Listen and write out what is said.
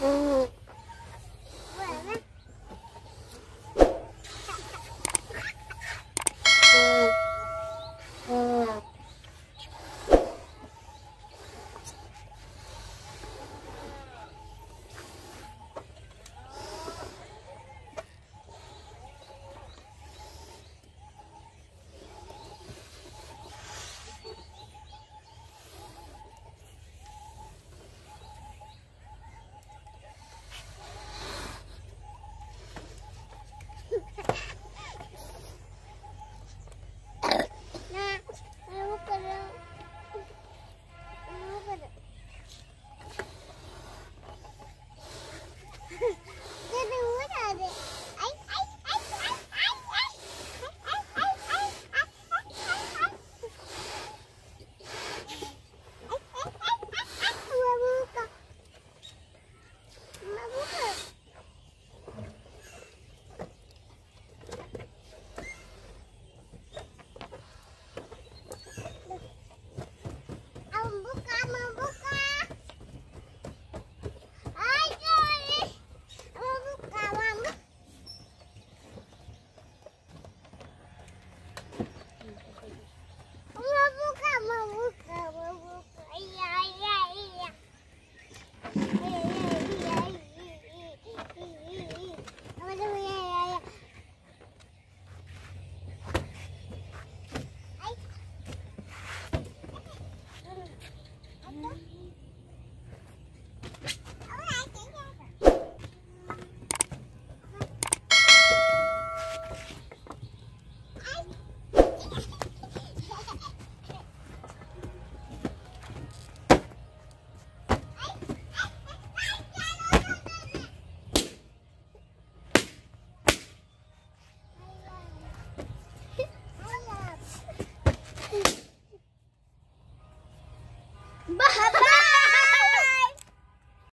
Mm-hmm.